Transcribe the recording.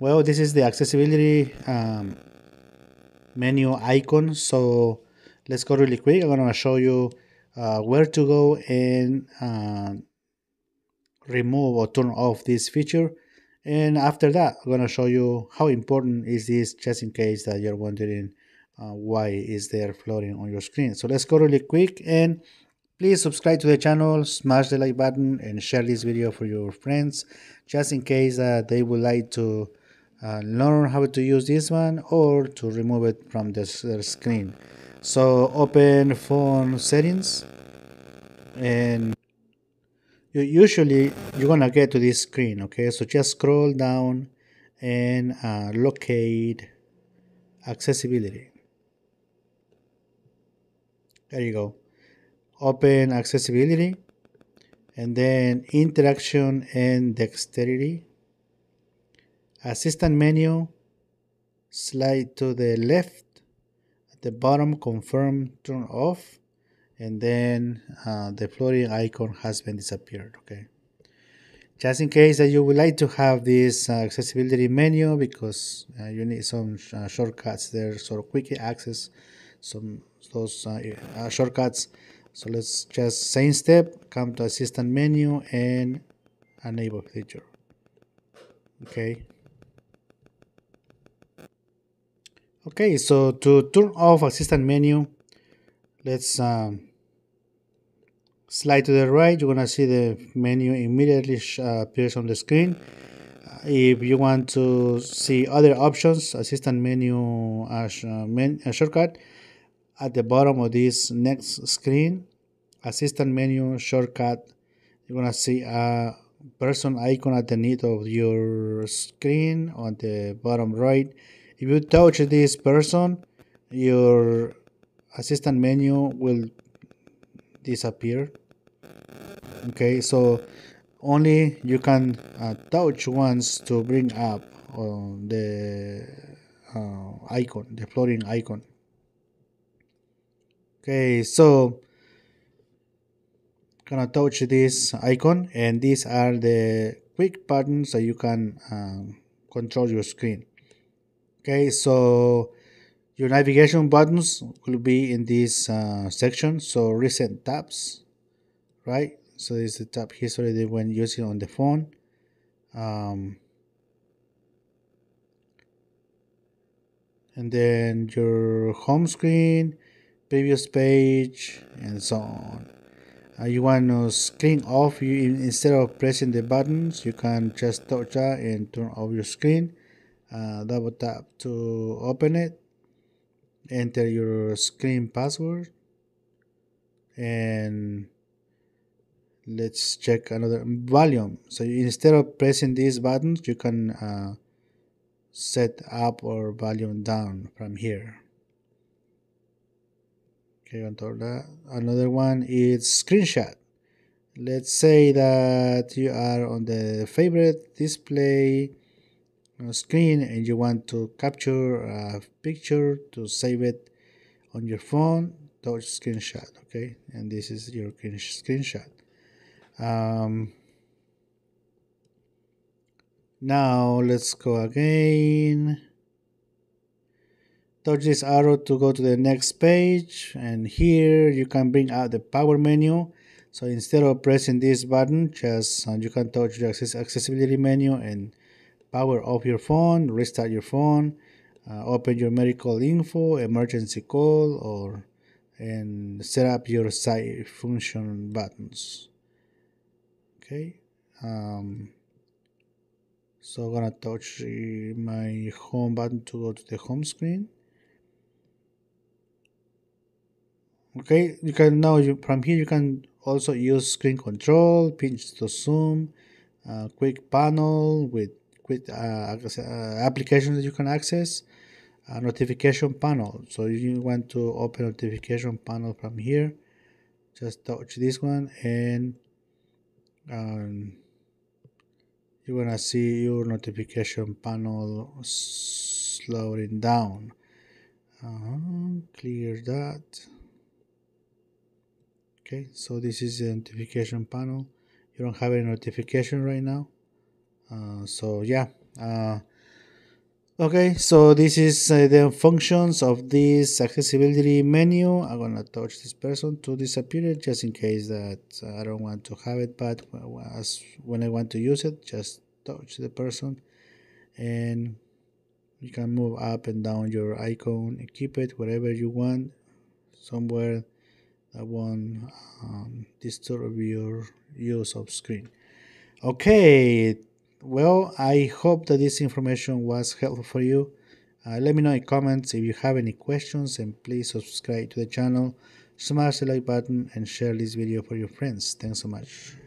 well this is the accessibility um, menu icon. So let's go really quick. I'm going to show you uh, where to go and uh, remove or turn off this feature. And after that i'm going to show you how important is this just in case that you're wondering uh, why is there floating on your screen. So let's go really quick and please subscribe to the channel smash the like button and share this video for your friends just in case that they would like to uh, learn how to use this one or to remove it from the screen. So open phone settings and you usually you're gonna get to this screen okay? So just scroll down and uh, locate accessibility. There you go. Open accessibility and then interaction and dexterity assistant menu slide to the left at the bottom confirm turn off and then uh, the floating icon has been disappeared okay? Just in case that you would like to have this uh, accessibility menu because uh, you need some uh, shortcuts there so quick access some those uh, uh, shortcuts. So let's just same step come to assistant menu and enable feature okay okay so to turn off assistant menu let's um, slide to the right. You're gonna see the menu immediately uh, appears on the screen. Uh, if you want to see other options assistant menu as uh, men, uh, shortcut at the bottom of this next screen assistant menu shortcut you're gonna see a person icon at the need of your screen on the bottom right if you touch this person your assistant menu will disappear. Okay so only you can uh, touch once to bring up uh, the uh, icon the floating icon. Okay so gonna touch this icon and these are the quick buttons that you can um, control your screen okay so your navigation buttons will be in this uh, section. So recent tabs right? So this is the tab history that when using on the phone. Um, and then your home screen previous page and so on. Uh, you want to screen off you instead of pressing the buttons you can just touch that and turn off your screen uh, double tap to open it enter your screen password and let's check another volume. So instead of pressing these buttons you can uh, set up or volume down from here. Okay of that. Another one is screenshot. Let's say that you are on the favorite display screen and you want to capture a picture to save it on your phone touch screenshot okay? And this is your screenshot. Um, now let's go again. Touch this arrow to go to the next page and here you can bring out the power menu. So instead of pressing this button just uh, you can touch the access accessibility menu and power off your phone, restart your phone, uh, open your medical info, emergency call, or and set up your site function buttons. Okay. Um, so I'm gonna touch my home button to go to the home screen. Okay, you can now you, from here you can also use screen control, pinch to zoom, uh, quick panel with with uh, uh, applications that you can access a notification panel. So you want to open notification panel from here just touch this one and um, you're gonna see your notification panel slowing down. Uh, clear that. Okay so this is the notification panel. You don't have any notification right now uh, so yeah uh, Okay, so this is uh, the functions of this accessibility menu. I'm gonna touch this person to disappear it just in case that uh, I don't want to have it, but as when I want to use it, just touch the person and you can move up and down your icon and keep it wherever you want, somewhere that won't um, disturb your use of screen. Okay, well, I hope that this information was helpful for you. Uh, let me know in comments if you have any questions and please subscribe to the channel, smash the like button and share this video for your friends. Thanks so much.